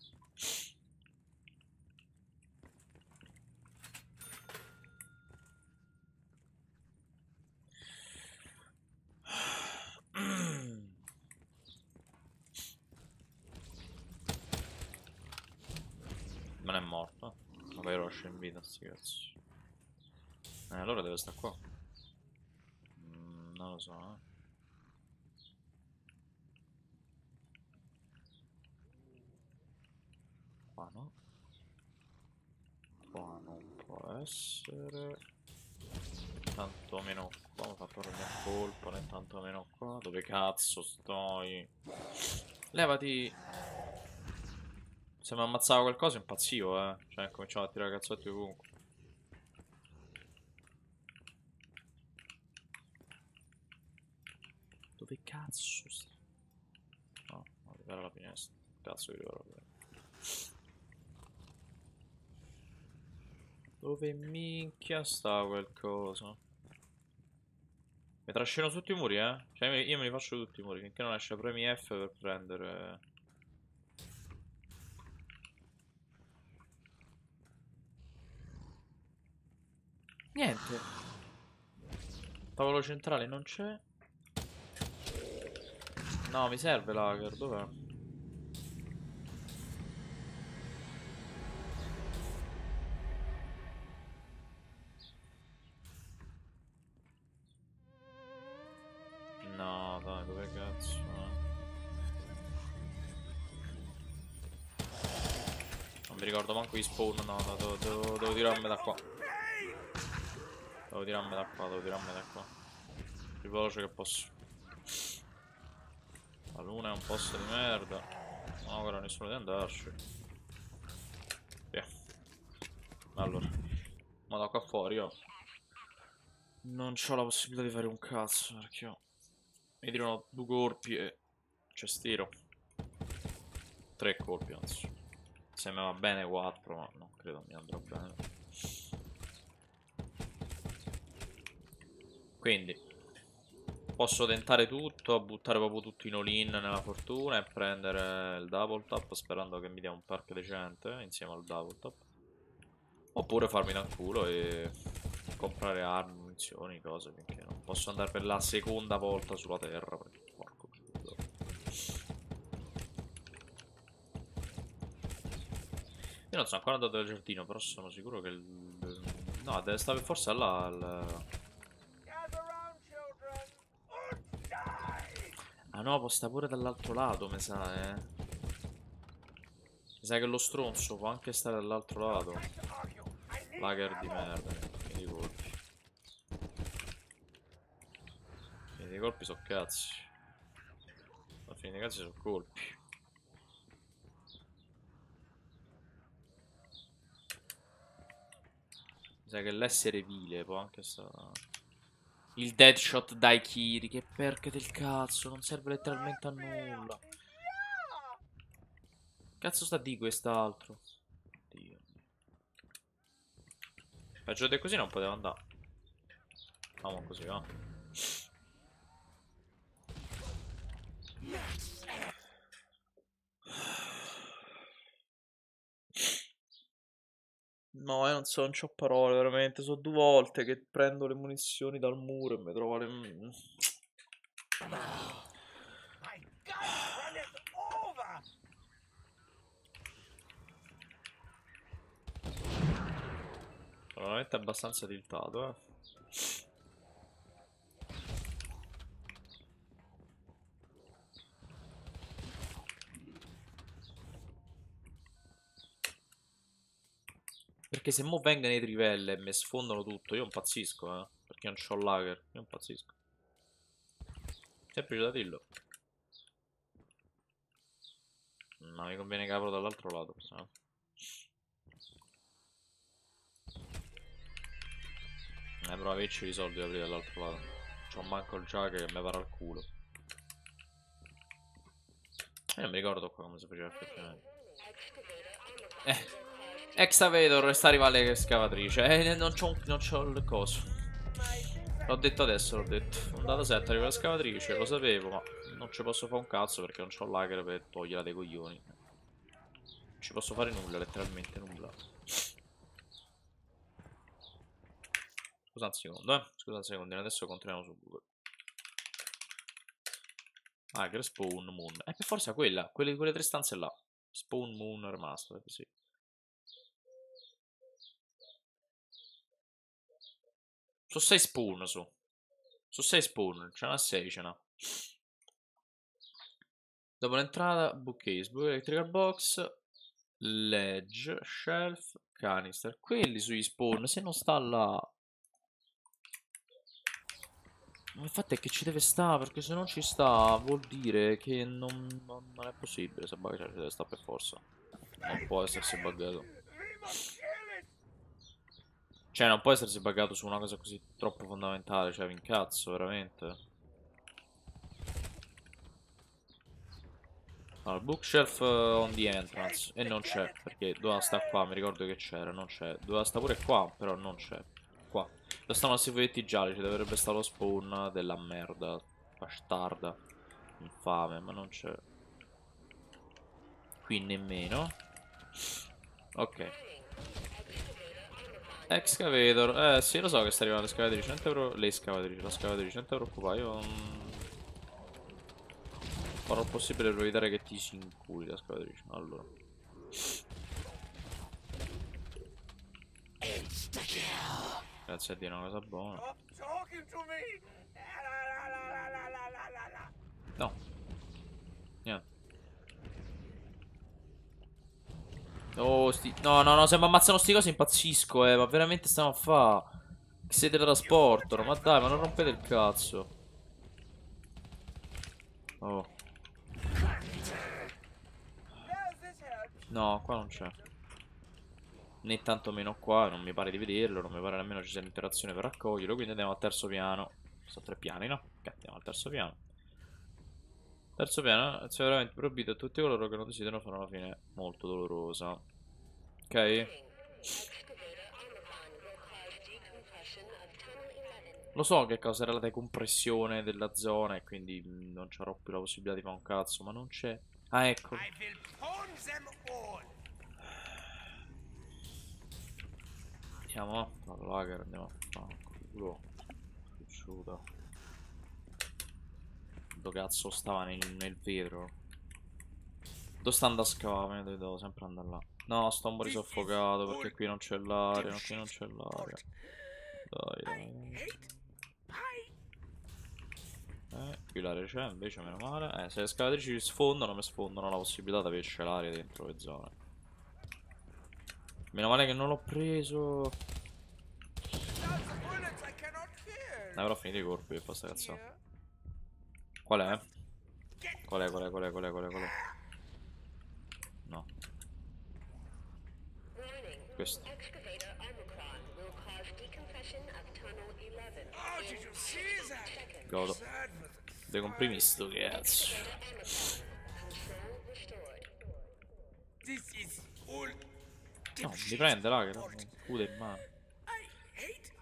[clears throat] Non è morto. Ma poi in vita sti cazzo. Eh, allora deve stare qua. Mm, non lo so, eh. Qua no. Qua non può essere. Tanto meno qua, ha fatto prendere un colpo, né tanto meno qua. Dove cazzo stai? Levati. Se mi ammazzava qualcosa impazzivo, eh. Cioè, cominciavo a tirare cazzotti ovunque. Dove cazzo sta? No, arrivare alla finestra. Cazzo che arrivare alla finestra. Dove minchia sta quel coso? Mi trascino tutti i muri, eh? Cioè, io me li faccio tutti i muri finché non esce premi F per prendere. Niente. Tavolo centrale non c'è. No, mi serve lager, dov'è? Cazzo? Non mi ricordo manco gli spawn, no, no, devo, devo, devo tirarmi da qua. Devo tirarmi da qua, devo tirarmi da qua. Più veloce che posso. La luna è un posto di merda. No, ora nessuno deve andarci. Via. Allora. Ma da qua fuori io. Non ho la possibilità di fare un cazzo perché io. Mi tirano due colpi e. C'è stiro. Tre colpi anzi. Se mi va bene quattro, ma non credo mi andrà bene. Quindi posso tentare tutto, buttare proprio tutto in all-in nella fortuna e prendere il double tap sperando che mi dia un perk decente insieme al double tap. Oppure farmi da culo e comprare armi, munizioni, cose finché non posso andare per la seconda volta sulla terra perché porco giudo. Io non sono ancora andato al giardino, però sono sicuro che il... No, deve stare forse là al... Ah no, può stare pure dall'altro lato, mi sa, eh. Mi sa che lo stronzo può anche stare dall'altro lato. Lager di merda, fini di colpi. Di colpi sono cazzi. Ma fini di cazzi sono colpi. Mi sa che l'essere vile può anche stare... Il Deadshot Daikiri, che perk del cazzo, non serve letteralmente a nulla. Cazzo sta di quest'altro? Dio. Peggio di così non poteva andare. Facciamo così, va. No, io non so, non c'ho parole, veramente. Sono due volte che prendo le munizioni dal muro e mi trovo le... Veramente abbastanza tiltato, eh. Perché se mo vengono i trivelle e mi sfondano tutto, io impazzisco, eh. Perché non c'ho lager, io impazzisco. Semplice da dirlo. Ma mi conviene che apro dall'altro lato, no? Eh, però averci i soldi da aprire dall'altro lato. C'ho manco il Jug che mi pare al culo. Io non mi ricordo qua come si faceva effettivamente. Eh. Excavator sta rivale scavatrice. Eh, non c'ho, non c'ho il coso. L'ho detto adesso, l'ho detto. Un dataset arriva la scavatrice, lo sapevo, ma non ci posso fare un cazzo perché non c'ho lager per toglierla dai coglioni. Non ci posso fare nulla, letteralmente nulla. Scusa un secondo, eh. Scusa un secondo, adesso controlliamo su Google. Lager, spawn, moon. Eh, per forza quella, quelle, quelle tre stanze là. Spawn, moon, remastered, sì. Su 6 spawn su. Su 6 spawn, ce n'ha 6 ce n'ha. Dopo l'entrata, bookcase, book electrical box, ledge, shelf, canister. Quelli sugli spawn, se non sta là. Il fatto è che ci deve stare, perché se non ci sta vuol dire che non, non- non è possibile, se cioè, ci deve stare per forza. Non può essersi buggato. Cioè, non può essersi buggato su una cosa così troppo fondamentale. Cioè, vi incazzo, veramente. Allora, bookshelf eh, on the entrance. E non c'è, perché doveva sta qua, mi ricordo che c'era, non c'è. Doveva sta pure qua, però non c'è. Qua. Dove stanno questi foglietti gialli, ci dovrebbe stare lo spawn della merda. Bastarda. Infame, ma non c'è. Qui nemmeno. Ok. Excavator, eh sì lo so che sta arrivando l'escavatrice, 100 euro, le escavatrici, la scavatrice, 100 euro qua, io mm, farò il possibile per evitare che ti si inculi la scavatrice, allora. Grazie a Dio, è una cosa buona.
Stop talking to me. La, la, la, la, la, la, la, la.
No. Niente. Oh, sti... No, no, no, se mi ammazzano sti cose impazzisco, eh, ma veramente stiamo a fa? Che siete trasportano, ma dai, ma non rompete il cazzo. Oh, no, qua non c'è. Né tantomeno qua, non mi pare di vederlo, non mi pare nemmeno ci sia l'interazione per raccoglierlo, quindi andiamo al terzo piano. Sono tre piani, no? Ok, andiamo al terzo piano. Terzo piano, è veramente proibito a tutti coloro che non desiderano fare una fine molto dolorosa. Ok?
Excavator Omicron will cause decompression of Tunnel 11.
Lo so che causerà la decompressione della zona e quindi non c'avrò più la possibilità di fare un cazzo, ma non c'è. Ah, ecco. Andiamo al lager, andiamo a fare un culo. Piaciuta. Dove cazzo stava nel, nel vetro? Dove sta andando a scavare? Dove devo sempre andare là. No, sto un po' soffocato perché qui non c'è l'aria, qui non c'è l'aria. Dai, dai. Eh, qui l'aria c'è invece, meno male. Eh, se le scavatrici sfondano, mi sfondano la possibilità di averci l'aria dentro le zone. Meno male che non l'ho preso. Ne avrò finito i colpi per questa cazzata. Qual è? Qual è, qual è, qual è, qual è, qual è, qual è? No, questo.
Excavator Omicron will cause decompression of Tunnel 11.
Did you see that?
Godo. Decomprimi sto cazzo. No, mi prende là che non scudo in mano.
I hate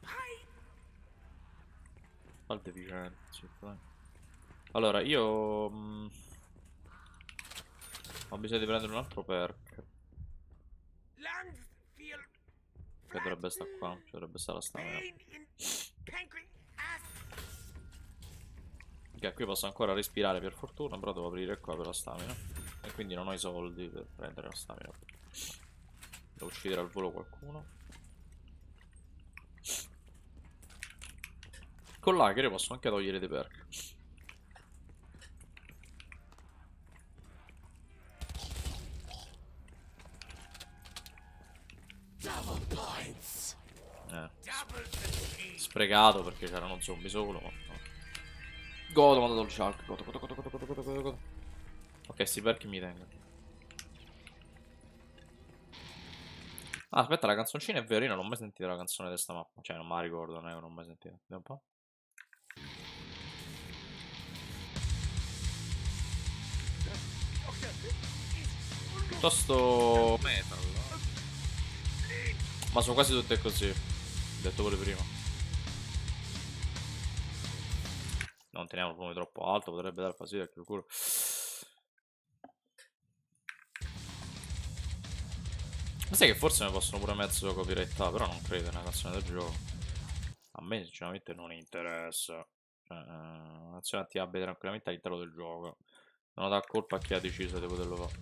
pie.
Fa il deficiente, sì, dai. Allora, io... mm, ho bisogno di prendere un altro perk. Che dovrebbe stare qua, ci dovrebbe stare la stamina. Ok, qui posso ancora respirare per fortuna, però devo aprire qua per la stamina. E quindi non ho i soldi per prendere la stamina. Devo uccidere al volo qualcuno. Con io posso anche togliere dei perk. Eh,
Double the
sprecato perché c'erano zombie solo. ma. Godo, mi ha dato il shark. Godo, godo, godo, godo, godo, godo, godo. Ok, sti perk mi tengono. Ah, aspetta, la canzoncina è vero, io non ho mai sentito la canzone di sta mappa. Cioè, non me la ricordo, non è non ho mai sentito. Vediamo un po'. Piuttosto metal. Ma sono quasi tutte così. Ho detto pure prima. Non teniamo il volume troppo alto, potrebbe dar fastidio il culo. Ma sai che forse mi possono pure mezzo copyrighta, però non credo, è una canzone del gioco. A me sinceramente non interessa. Cioè, eh, una canzone ti abbia tranquillamente all'interno del gioco. Non dà colpa a chi ha deciso di poterlo fare.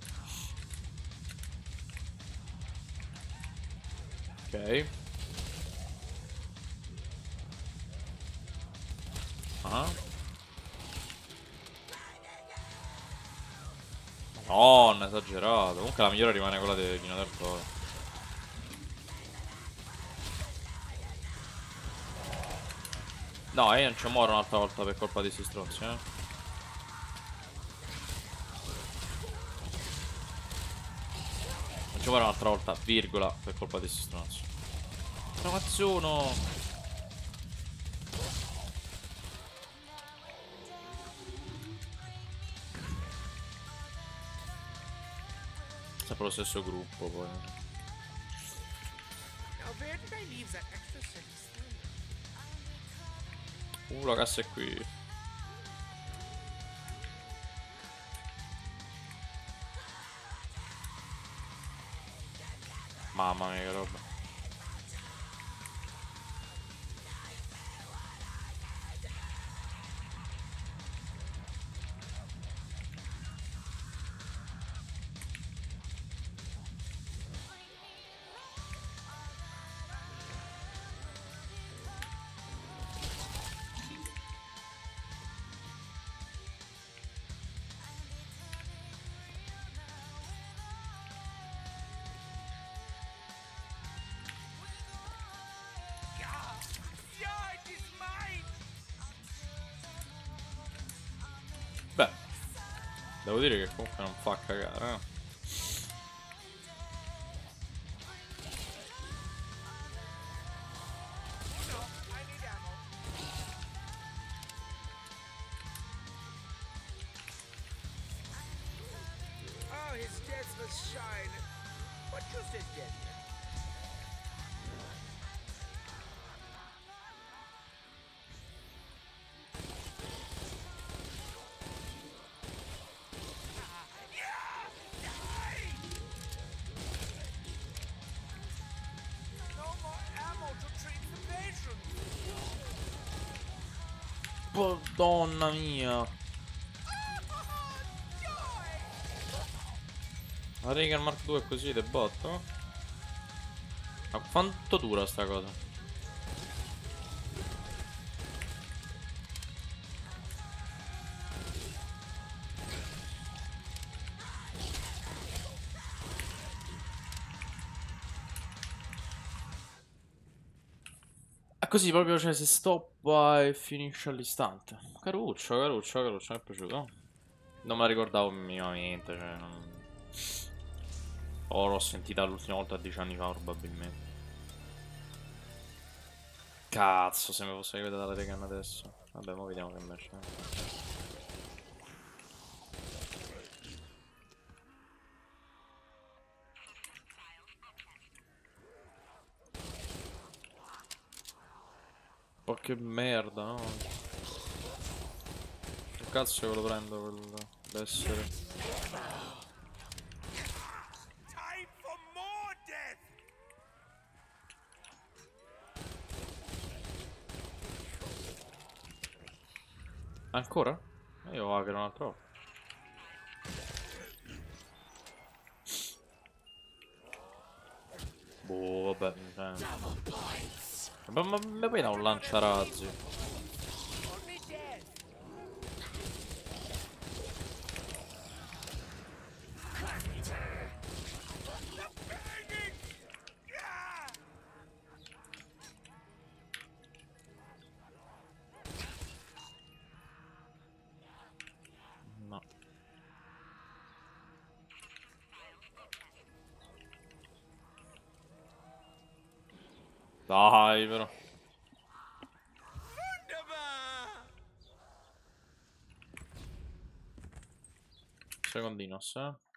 Ok. Ah. Madonna, esagerato. Comunque la migliore rimane quella di Pino del Toro. No, io non ci muoro un'altra volta per colpa di sti stronzi, eh. Faccio fare un'altra volta, virgola, per colpa di sto stronzo. Ragazzuno! Sempre lo stesso gruppo poi. Uh, la cassa è qui. Mamma mia che roba. Devo dire che comunque non fa cagare. Madonna mia. La Reagan Mark 2 è così, de botto? Ma quanto dura sta cosa? Così proprio, cioè, si stoppa e finisce all'istante. Caruccio, caruccio, caruccio, mi è piaciuto. Non me la ricordavo minimamente, cioè, non... O l'ho sentita l'ultima volta dieci anni fa, probabilmente. Cazzo, se mi fosse vedere dalla Regan adesso. Vabbè, ma vediamo che match. Che merda, no? Che cazzo che lo prendo quel
death!
Ancora? Eh, Io hacker un'altra volta. Boh, vabbè. cioè. Ma, ma, ma poi da un lanciarazzi. Nossa.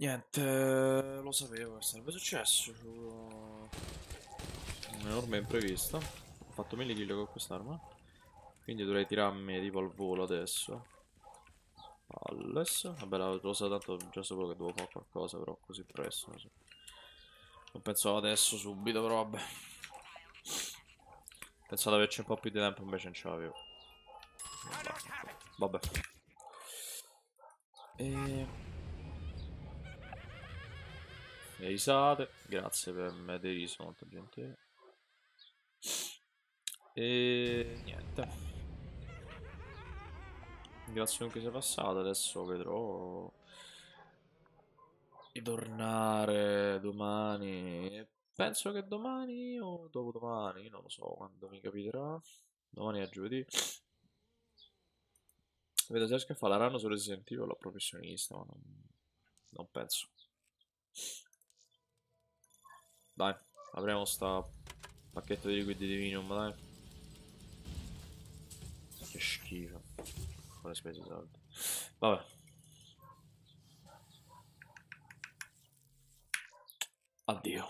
Niente, lo sapevo che sarebbe successo. c'è avuto Un enorme imprevisto. Ho fatto 1000 kill con quest'arma. Quindi dovrei tirarmi tipo al volo adesso. Alles. Vabbè, lo so tanto già sapevo che devo fare qualcosa, però così presto. Non, so. Non pensavo adesso subito, però vabbè. Pensavo di averci un po' più di tempo, invece non ce l'avevo. Vabbè. E... Le risate, grazie per me deriso, molto gentile. E niente. Grazie comunque sia passato, adesso vedrò di tornare domani. Penso che domani o dopodomani, non lo so quando mi capiterà. Domani è giovedì. Vedo se riesco a fare la run su Resident Evil la professionista, ma non, non penso. Dai, apriamo sta pacchetto di liquidi divinum, dai. Che schifo. Come spesi i soldi. Vabbè. Addio.